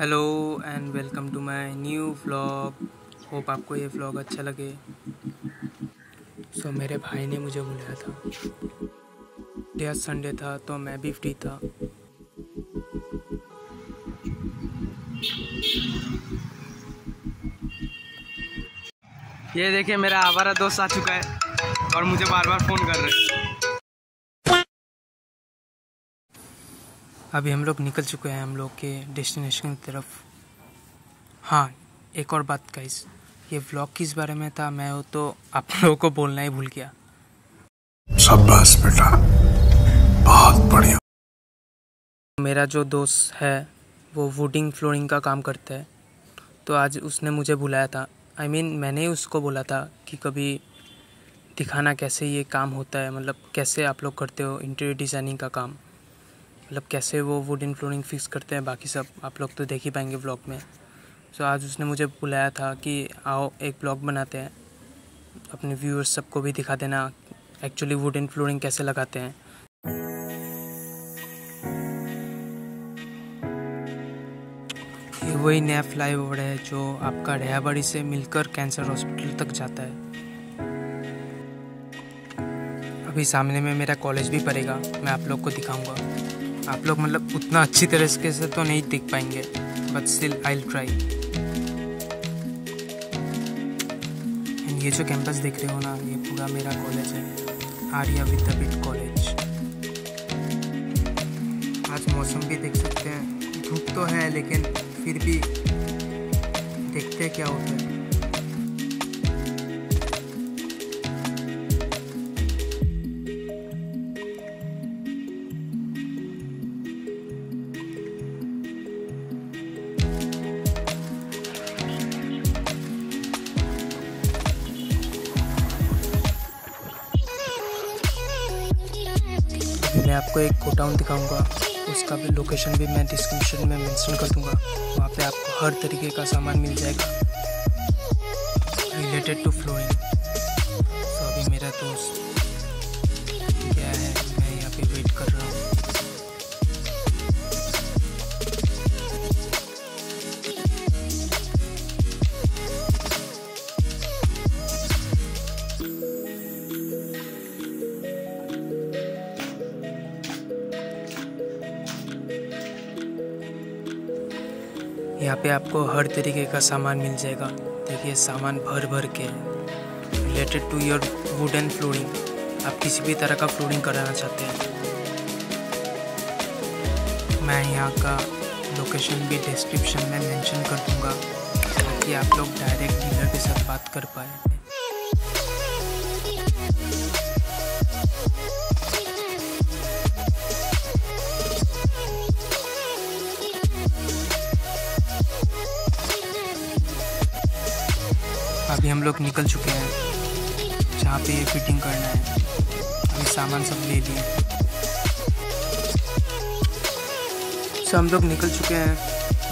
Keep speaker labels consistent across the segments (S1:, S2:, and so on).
S1: Hello and welcome to my new vlog hope आपको ये vlog अच्छा लगे। सो so, मेरे भाई ने मुझे बुलाया था। आज संडे था तो मैं भी फ्री था। ये देखिए मेरा आवारा दोस्त आ चुका है और मुझे बार बार फ़ोन कर रहे हैं। अभी हम लोग निकल चुके हैं हम लोग के डेस्टिनेशन की तरफ़। हाँ एक और बात गाइस ये व्लॉग किस बारे में था? मैं वो तो आप लोगों को बोलना ही भूल गया।
S2: शाबाश बेटा बहुत बढ़िया।
S1: मेरा जो दोस्त है वो वुडिंग फ्लोरिंग का काम करता है। तो आज उसने मुझे बुलाया था। आई I मीन mean, मैंने ही उसको बोला था कि कभी दिखाना कैसे ये काम होता है मतलब कैसे आप लोग करते हो इंटीरियर डिज़ाइनिंग का काम। मतलब कैसे वो वुडन फ्लोरिंग फिक्स करते हैं, बाकी सब आप लोग तो देख ही पाएँगे ब्लॉग में। सो आज उसने मुझे बुलाया था कि आओ एक ब्लॉग बनाते हैं। अपने व्यूअर्स सबको भी दिखा देना एक्चुअली वुडन फ्लोरिंग कैसे लगाते हैं। ये वही नया फ्लाई ओवर है जो आपका रेहाबाड़ी से मिलकर कैंसर हॉस्पिटल तक जाता है। अभी सामने में मेरा कॉलेज भी पड़ेगा, मैं आप लोग को दिखाऊँगा। आप लोग मतलब उतना अच्छी तरीके से तो नहीं दिख पाएँगे but still I try and ये जो कैंपस देख रहे हो ना, ये पूरा मेरा कॉलेज है आर्या विद्यापीठ कॉलेज आज मौसम भी देख सकते हैं। धूप तो है, लेकिन फिर भी देखते हैं क्या होता है। मैं आपको एक गोडाउन दिखाऊँगा। उसका भी लोकेशन भी मैं डिस्क्रिप्शन में मेंशन कर दूँगा। वहाँ पे आपको हर तरीके का सामान मिल जाएगा। रिलेटेड टू फ्लोइंग तो अभी मेरा दोस्त यहाँ पे आपको हर तरीके का सामान मिल जाएगा। देखिए, सामान भर भर के। Related to your wooden flooring आप किसी भी तरह का फ्लोरिंग कराना चाहते हैं। मैं यहाँ का लोकेशन भी डिस्क्रिप्शन में मेंशन कर दूँगा, ताकि आप लोग डायरेक्ट डीलर के साथ बात कर पाए। अभी हम लोग निकल चुके हैं। जहाँ पे ये फिटिंग करना है। अभी सामान सब ले लिए। सो हम लोग निकल चुके हैं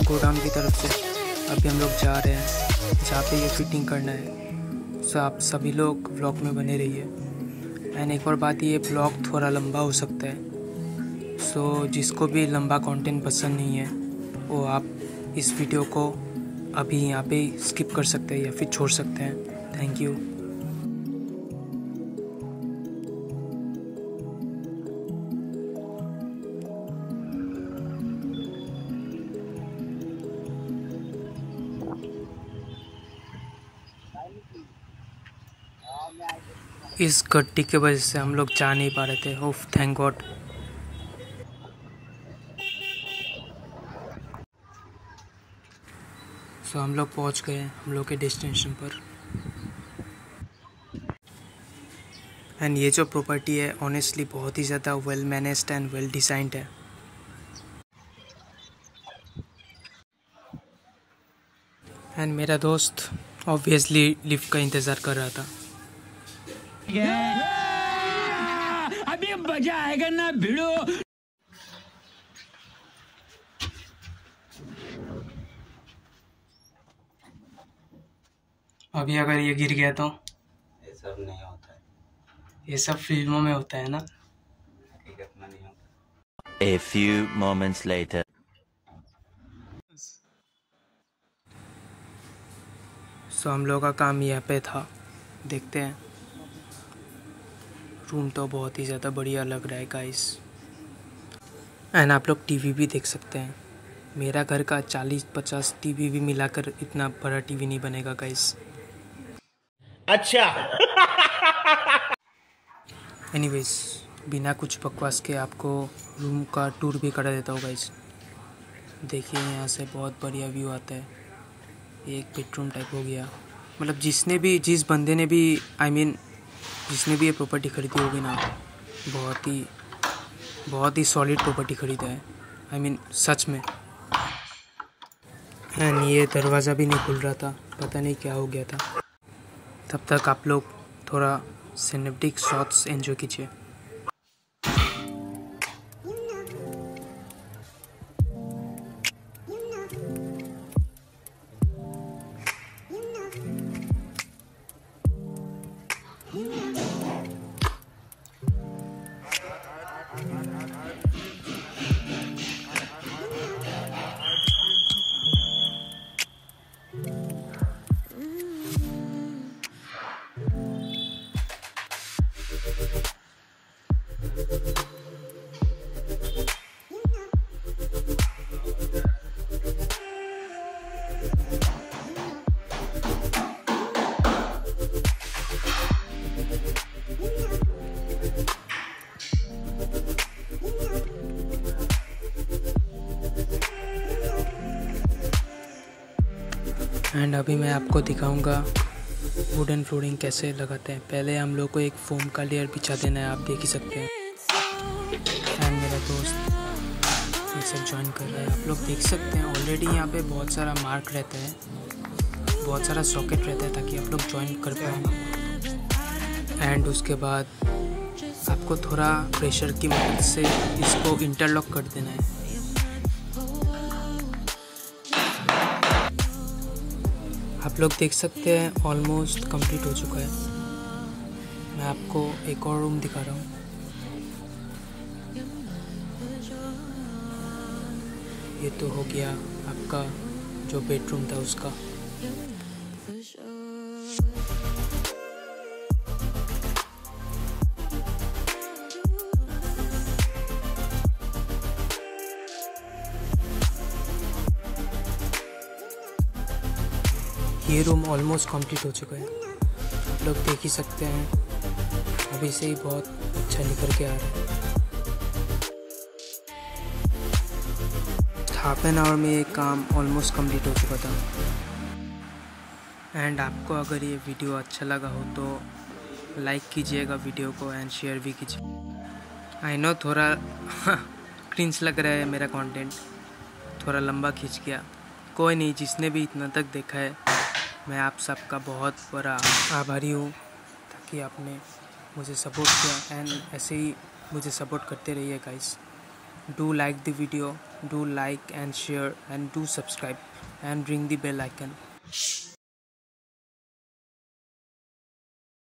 S1: गोडाउन की तरफ़ से। अभी हम लोग जा रहे हैं। जहाँ पे ये फिटिंग करना है। सो आप सभी लोग ब्लॉग में बने रहिए। एंड एक और बात, ये ब्लॉग थोड़ा लंबा हो सकता है। सो जिसको भी लंबा कंटेंट पसंद नहीं है, वो आप इस वीडियो को अभी यहाँ पे स्किप कर सकते हैं या फिर छोड़ सकते हैं। थैंक यू इस गड्डी के वजह से हम लोग जा नहीं पा रहे थे। Oof thank God so so, हम लोग पहुँच गए हम लोग के डेस्टिनेशन पर एंड ये जो प्रॉपर्टी है ऑनेस्टली बहुत ही ज़्यादा well managed and well designed है एंड मेरा दोस्त ऑब्वियसली लिफ्ट का इंतज़ार कर रहा था yeah! Yeah!
S3: अभी मज़ा आएगा ना भिड़ो
S1: अभी अगर ये गिर गया तो?
S4: ये सब नहीं होता है।
S1: ये सब फ़िल्मों में होता है ना?
S4: A few moments later.
S1: सो हम लोग का काम यहाँ पे था। देखते हैं। रूम तो बहुत ही ज़्यादा बढ़िया लग रहा है गाइस एंड आप लोग टीवी भी देख सकते हैं। मेरा घर का चालीस पचास टीवी भी मिलाकर इतना बड़ा टीवी नहीं बनेगा गाइस
S5: अच्छा।
S1: एनीवेज बिना कुछ बकवास के आपको रूम का टूर भी करा देता हूँ गाइस देखिए यहाँ से बहुत बढ़िया व्यू आता है। एक बेडरूम टाइप हो गया। मतलब जिसने भी जिस बंदे ने भी आई I मीन mean, जिसने भी ये प्रॉपर्टी खरीदी होगी ना बहुत ही बहुत ही सॉलिड प्रॉपर्टी खरीदा है। आई I मीन mean, सच में। एंड ये दरवाज़ा भी नहीं खुल रहा था। पता नहीं क्या हो गया था। तब तक आप लोग थोड़ा सिनेप्टिक शॉट्स एंजॉय कीजिए। एंड अभी मैं आपको दिखाऊँगा वुडन फ्लोरिंग कैसे लगाते हैं। पहले हम लोग को एक फोम का लेयर बिछा देना है, आप देख ही सकते हैं। एंड मेरा दोस्त ये सब ज्वाइन कर रहा है। आप लोग देख सकते हैं ऑलरेडी यहाँ पे बहुत सारा मार्क रहता है। बहुत सारा सॉकेट रहता है ताकि आप लोग ज्वाइन कर पाए। एंड उसके बाद आपको थोड़ा प्रेशर की मदद से इसको इंटरलॉक कर देना है। लोग देख सकते हैं ऑलमोस्ट कंप्लीट हो चुका है। मैं आपको एक और रूम दिखा रहा हूँ। ये तो हो गया आपका जो बेडरूम था उसका। ये रूम ऑलमोस्ट कंप्लीट हो चुका है। आप लोग देख ही सकते हैं। अभी से ही बहुत अच्छा निकल के आ रहा है। हाफ़ एन आवर में ये काम ऑलमोस्ट कंप्लीट हो चुका था। एंड आपको अगर ये वीडियो अच्छा लगा हो तो लाइक कीजिएगा वीडियो को एंड शेयर भी कीजिए। आई नो थोड़ा क्रिंच लग रहा है मेरा कंटेंट थोड़ा लंबा खींच गया। कोई नहीं, जिसने भी इतना तक देखा है मैं आप सबका बहुत बड़ा आभारी हूँ, ताकि आपने मुझे सपोर्ट किया। एंड ऐसे ही मुझे सपोर्ट करते रहिए guys do like the video do like and share and do subscribe and ring the bell icon